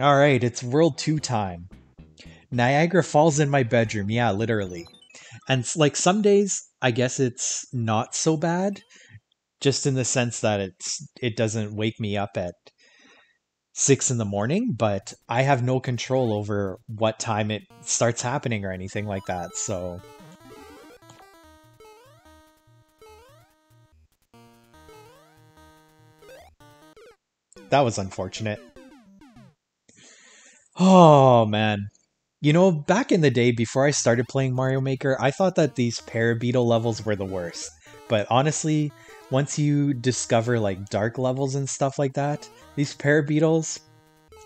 Alright, it's World 2 time. Niagara Falls in my bedroom, yeah, literally. And like some days, I guess it's not so bad, just in the sense that it's it doesn't wake me up at six in the morning, but I have no control over what time it starts happening or anything like that. So that was unfortunate. Oh man. You know, back in the day before I started playing Mario Maker, I thought that these Parabeetle levels were the worst. But honestly, once you discover like dark levels and stuff like that, these Parabeetles,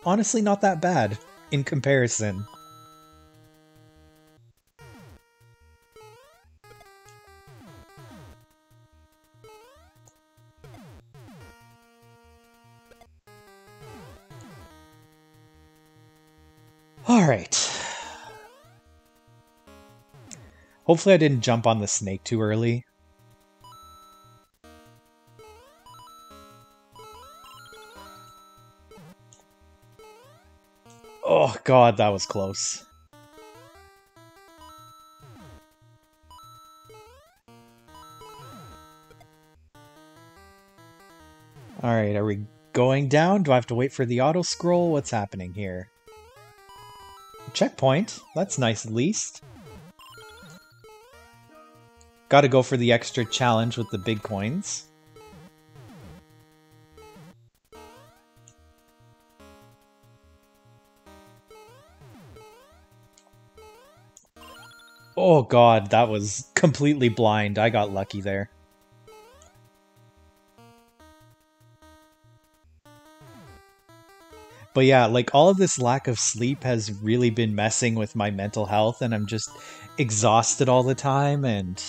honestly not that bad in comparison. Alright. Hopefully I didn't jump on the snake too early. Oh god, that was close. Alright, are we going down? Do I have to wait for the auto scroll? What's happening here? Checkpoint. That's nice at least. Gotta go for the extra challenge with the big coins. Oh god, that was completely blind. I got lucky there. But yeah, like all of this lack of sleep has really been messing with my mental health and I'm just exhausted all the time and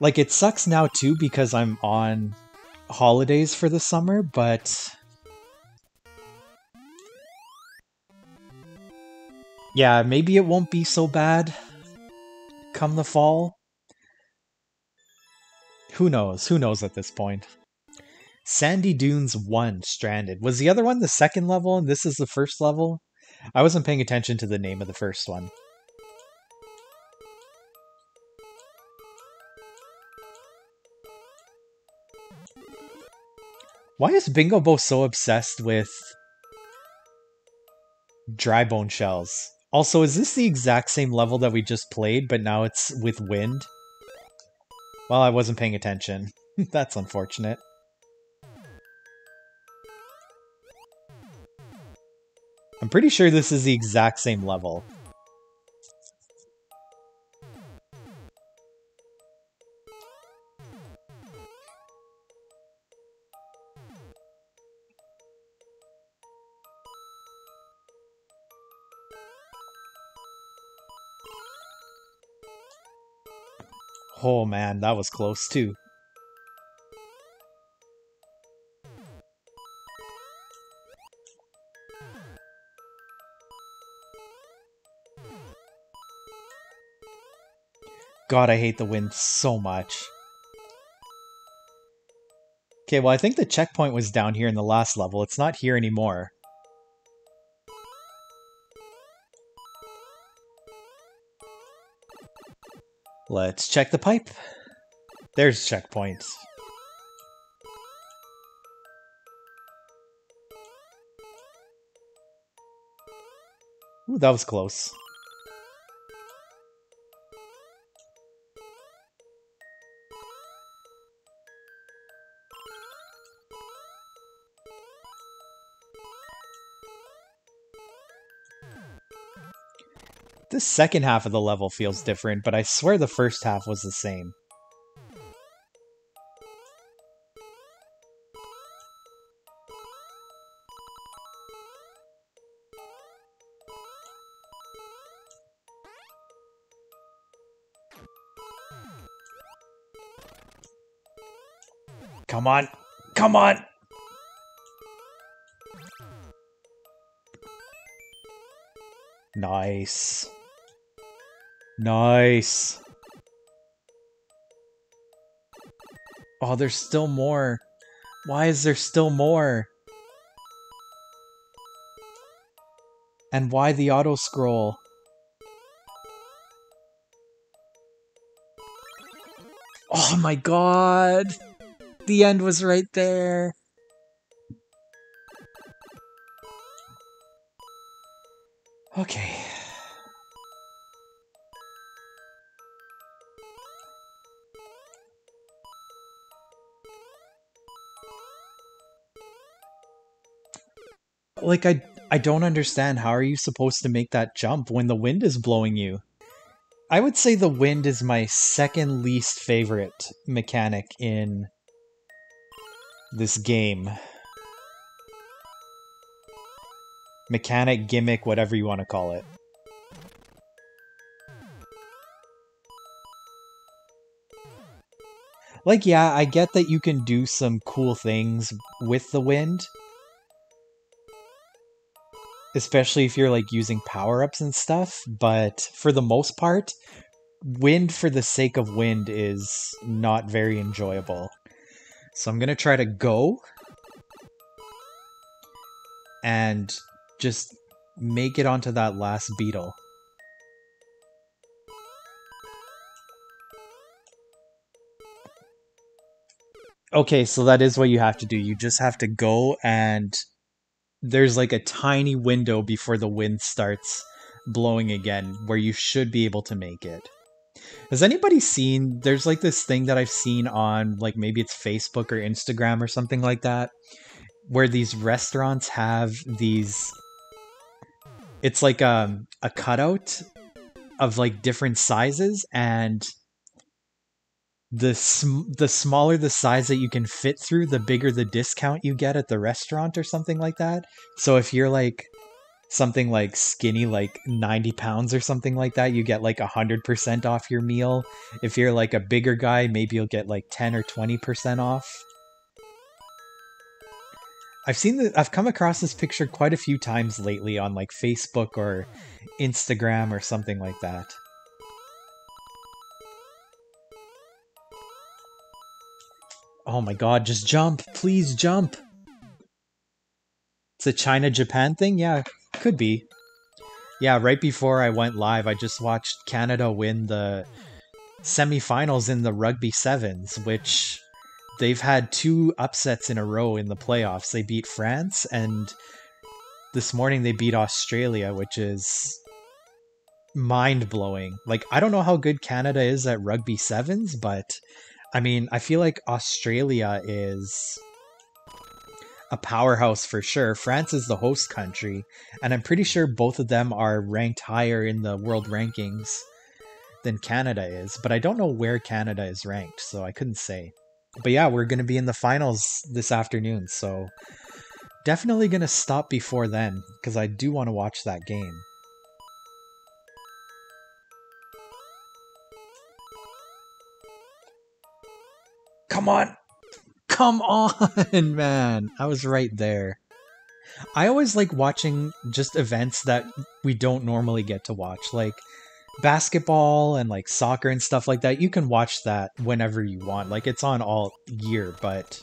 like it sucks now too because I'm on holidays for the summer, but yeah, maybe it won't be so bad come the fall. Who knows? Who knows at this point? Sandy Dunes 1 Stranded. Was the other one the second level and this is the first level? I wasn't paying attention to the name of the first one. Why is Bingobo so obsessed with dry bone shells? Also, is this the exact same level that we just played, but now it's with wind? Well, I wasn't paying attention. That's unfortunate. Pretty sure this is the exact same level. Oh man, that was close too. God, I hate the wind so much. Okay, well, I think the checkpoint was down here in the last level. It's not here anymore. Let's check the pipe. There's checkpoints. Ooh, that was close. The second half of the level feels different, but I swear the first half was the same. Come on. Come on. Nice. Nice. Oh, there's still more. Why is there still more? And why the auto scroll? Oh my god! The end was right there. Okay. Like I I don't understand how are you supposed to make that jump when the wind is blowing you? I would say the wind is my second least favorite mechanic in this game. Mechanic, gimmick, whatever you want to call it. Like, yeah, I get that you can do some cool things with the wind. Especially if you're, like, using power-ups and stuff, but for the most part, wind for the sake of wind is not very enjoyable. So I'm gonna try to go and just make it onto that last beetle. Okay, so that is what you have to do. You just have to go and there's like a tiny window before the wind starts blowing again where you should be able to make it. Has anybody seen there's like this thing that I've seen on like maybe it's Facebook or Instagram or something like that where these restaurants have these it's like um, a cutout of like different sizes and the sm- the smaller the size that you can fit through the bigger the discount you get at the restaurant or something like that. So if you're like something like skinny like 90 pounds or something like that you get like 100% off your meal. If you're like a bigger guy maybe you'll get like 10 or 20% off. I've seen that I've come across this picture quite a few times lately on like Facebook or Instagram or something like that. Oh my god, just jump. Please jump. It's a China Japan thing? Yeah, could be. Yeah, right before I went live, I just watched Canada win the semifinals in the rugby sevens, which they've had two upsets in a row in the playoffs. They beat France and this morning they beat Australia, which is mind blowing. Like I don't know how good Canada is at rugby sevens, but I mean, I feel like Australia is a powerhouse for sure. France is the host country, and I'm pretty sure both of them are ranked higher in the world rankings than Canada is, but I don't know where Canada is ranked, so I couldn't say but yeah, we're going to be in the finals this afternoon. So definitely going to stop before then because I do want to watch that game. Come on. Come on, man. I was right there. I always like watching just events that we don't normally get to watch. Like basketball and like soccer and stuff like that, you can watch that whenever you want. Like it's on all year, but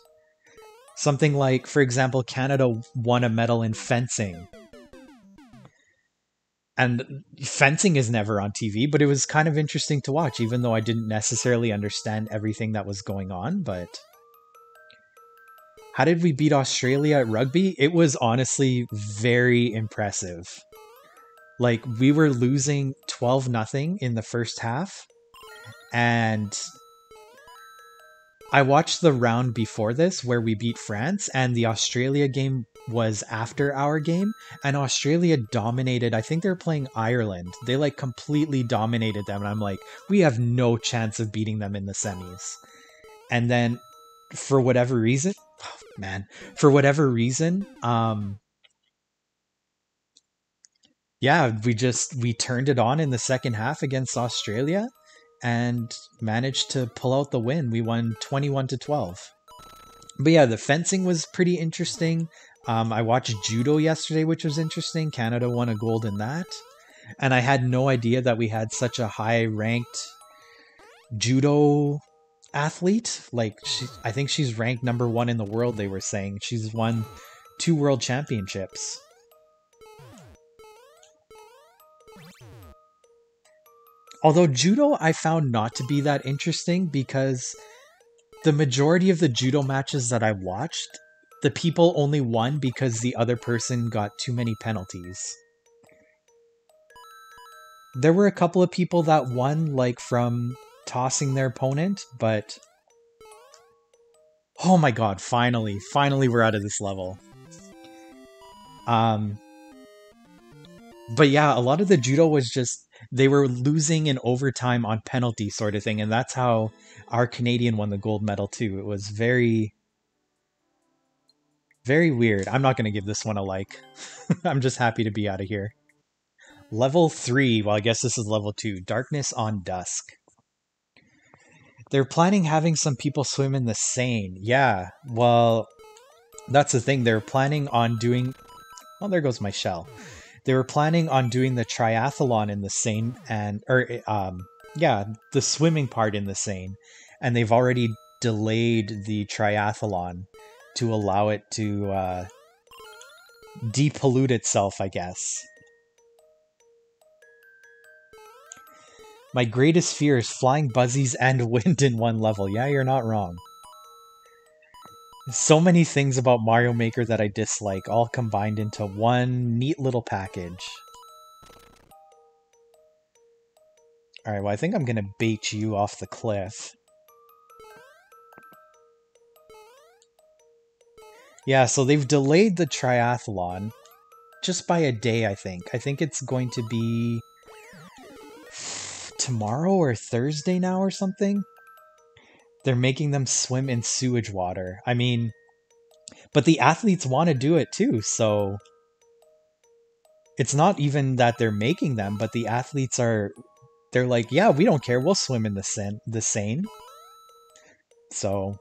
something like, for example, Canada won a medal in fencing. And fencing is never on TV, but it was kind of interesting to watch, even though I didn't necessarily understand everything that was going on. But how did we beat Australia at rugby? It was honestly very impressive. Like we were losing 12 nothing in the first half and I watched the round before this where we beat France and the Australia game was after our game and Australia dominated. I think they're playing Ireland. They like completely dominated them and I'm like, we have no chance of beating them in the semis. And then for whatever reason, oh, man, for whatever reason, um yeah, we just we turned it on in the second half against Australia and managed to pull out the win. We won 21 to 12. But yeah, the fencing was pretty interesting. Um, I watched judo yesterday, which was interesting. Canada won a gold in that. and I had no idea that we had such a high ranked judo athlete. Like, she, I think she's ranked number one in the world, they were saying. She's won two world championships. Although judo I found not to be that interesting because the majority of the judo matches that I watched, the people only won because the other person got too many penalties. There were a couple of people that won like from tossing their opponent, but Oh my god, finally. Finally we're out of this level. Um but yeah, a lot of the judo was just they were losing in overtime on penalty sort of thing and that's how our Canadian won the gold medal too. It was very very weird. I'm not going to give this one a like. I'm just happy to be out of here. Level 3, well I guess this is level 2, Darkness on Dusk. They're planning having some people swim in the Seine. Yeah, well, that's the thing. They're planning on doing. Well, there goes my shell. They were planning on doing the triathlon in the Seine and, or, um, yeah, the swimming part in the Seine, and they've already delayed the triathlon to allow it to uh, depollute itself, I guess. My greatest fear is flying buzzies and wind in one level. Yeah, you're not wrong. So many things about Mario Maker that I dislike, all combined into one neat little package. Alright, well I think I'm gonna bait you off the cliff. Yeah, so they've delayed the triathlon just by a day, I think. I think it's going to be tomorrow or Thursday now or something. They're making them swim in sewage water. I mean, but the athletes want to do it too, so it's not even that they're making them, but the athletes are they're like, "Yeah, we don't care. We'll swim in the Seine." The Seine. So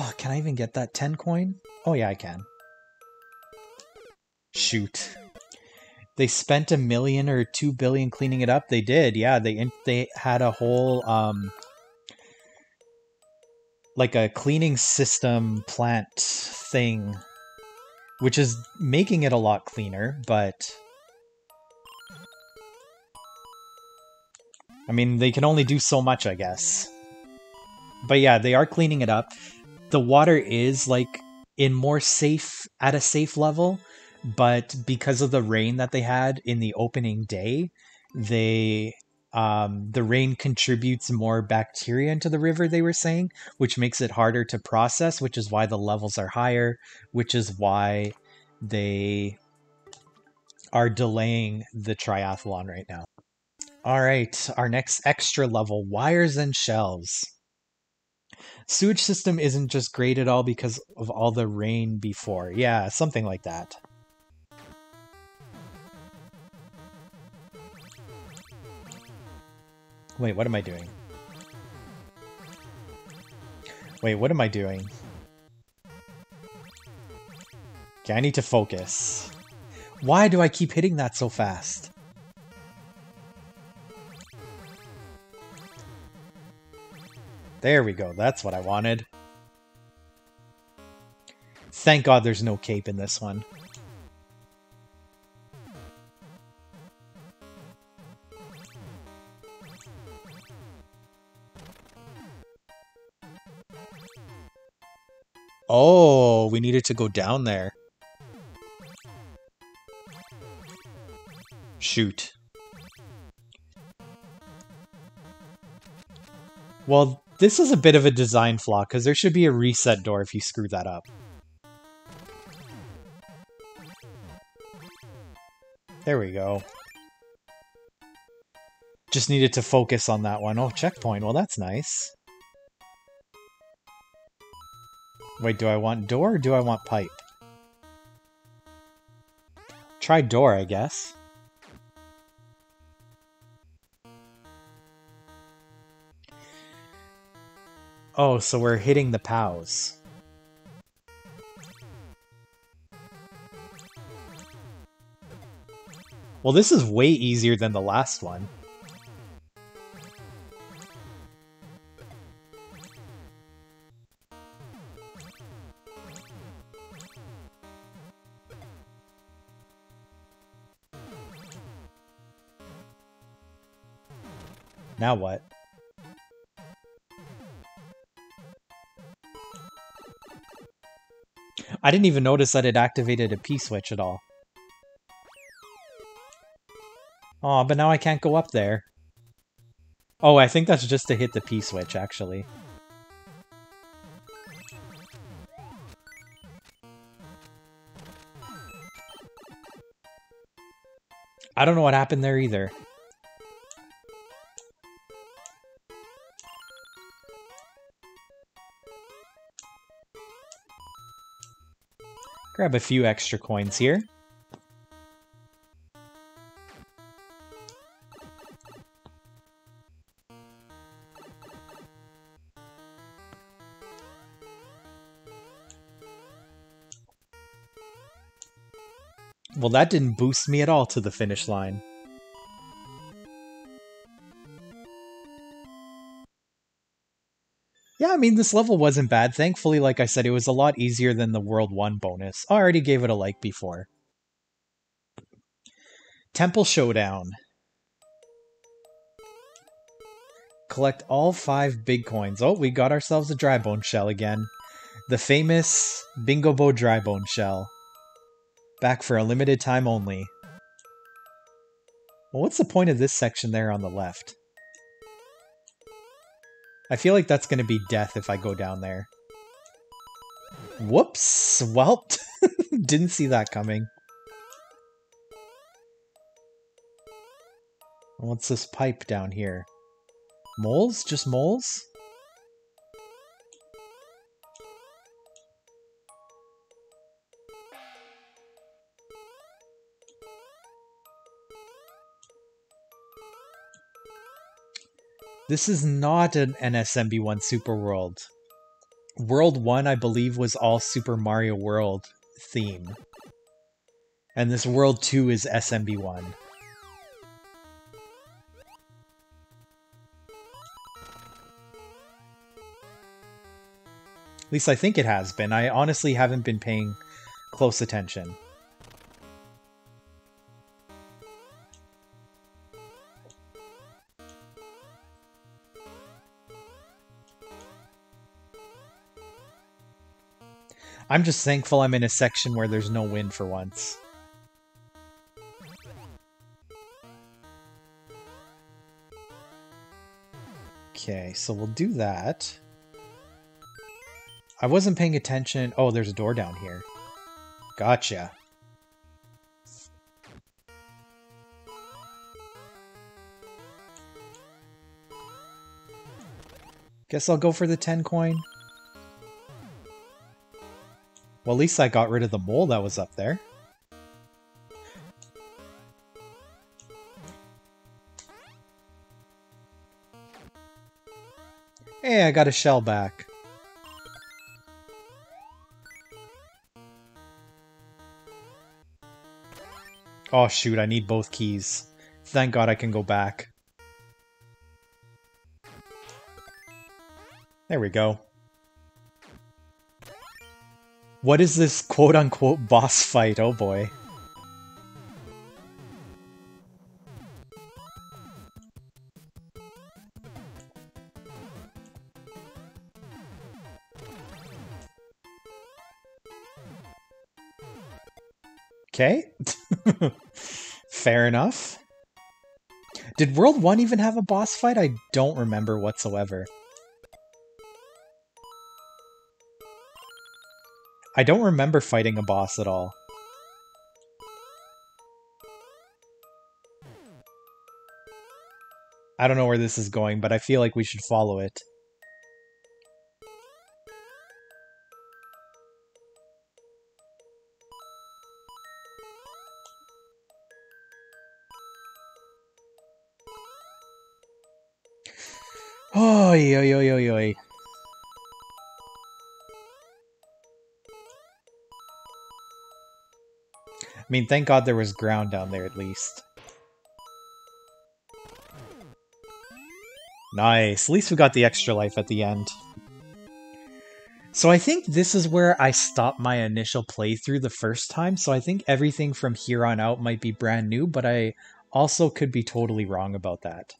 Oh, can I even get that 10 coin? Oh yeah, I can. Shoot. They spent a million or two billion cleaning it up. They did, yeah. They they had a whole um like a cleaning system plant thing, which is making it a lot cleaner. But I mean, they can only do so much, I guess. But yeah, they are cleaning it up. The water is like in more safe at a safe level but because of the rain that they had in the opening day, they um, the rain contributes more bacteria into the river. They were saying, which makes it harder to process, which is why the levels are higher, which is why they are delaying the triathlon right now. All right, our next extra level wires and shells. Sewage system isn't just great at all because of all the rain before. Yeah, something like that. Wait, what am I doing? Wait, what am I doing? Okay, I need to focus. Why do I keep hitting that so fast? There we go, that's what I wanted. Thank god there's no cape in this one. Oh, we needed to go down there. Shoot. Well, this is a bit of a design flaw, because there should be a reset door if you screw that up. There we go. Just needed to focus on that one. Oh, checkpoint. Well, that's nice. Wait, do I want door or do I want pipe? Try door, I guess. Oh, so we're hitting the POWs. Well, this is way easier than the last one. Now what? I didn't even notice that it activated a P-switch at all. Oh, but now I can't go up there. Oh, I think that's just to hit the P-switch, actually. I don't know what happened there either. Grab a few extra coins here. Well, that didn't boost me at all to the finish line. Mean, this level wasn't bad. Thankfully, like I said, it was a lot easier than the World 1 bonus. I already gave it a like before. Temple Showdown. Collect all five big coins. Oh, we got ourselves a dry bone shell again. The famous Bingobo dry bone shell. Back for a limited time only. Well, what's the point of this section there on the left? I feel like that's going to be death if I go down there. Whoops! Well, didn't see that coming. What's this pipe down here? Moles? Just moles? This is not an NSMB1 Super World. World 1, I believe, was all Super Mario World theme. And this World 2 is SMB1. At least I think it has been. I honestly haven't been paying close attention. I'm just thankful I'm in a section where there's no wind for once. Okay, so we'll do that. I wasn't paying attention. Oh, there's a door down here. Gotcha. Guess I'll go for the 10 coin. Well, at least I got rid of the mole that was up there. Hey, I got a shell back. Oh shoot, I need both keys. Thank god I can go back. There we go. What is this quote-unquote boss fight? Oh boy. Okay. Fair enough. Did World 1 even have a boss fight? I don't remember whatsoever. I don't remember fighting a boss at all. I don't know where this is going, but I feel like we should follow it. Oi, oi, oi, oi, oi. I mean, thank god there was ground down there at least. Nice. At least we got the extra life at the end. So I think this is where I stopped my initial playthrough the first time, so I think everything from here on out might be brand new, but I also could be totally wrong about that.